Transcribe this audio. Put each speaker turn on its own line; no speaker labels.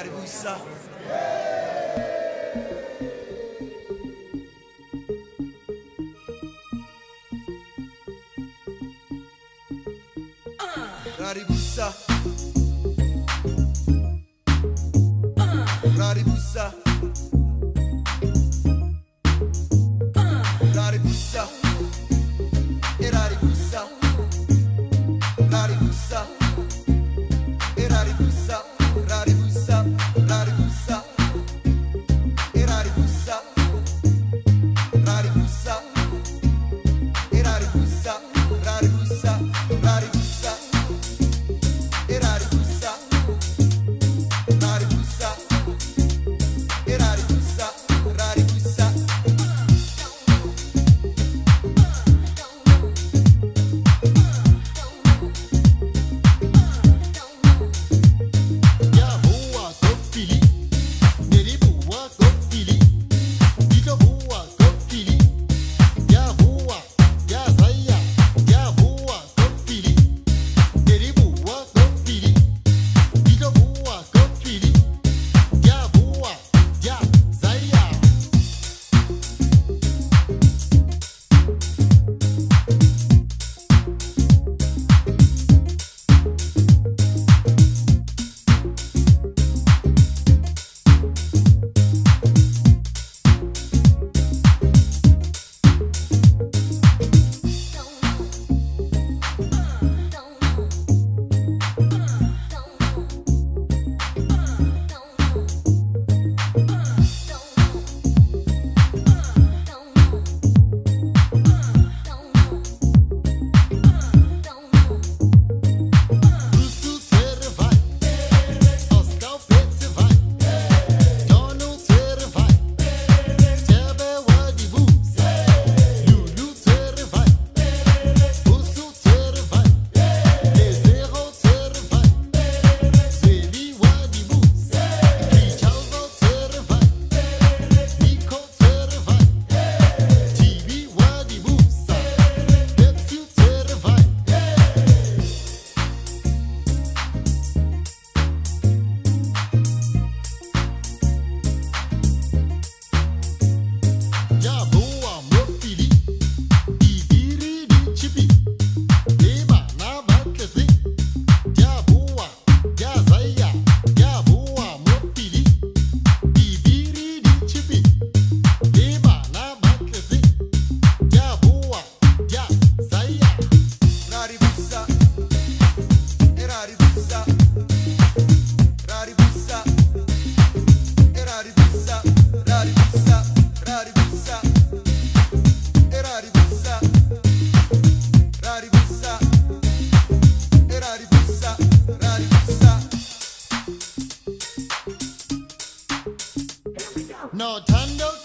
raribusa raribusa raribusa raribusa
Rusu No tando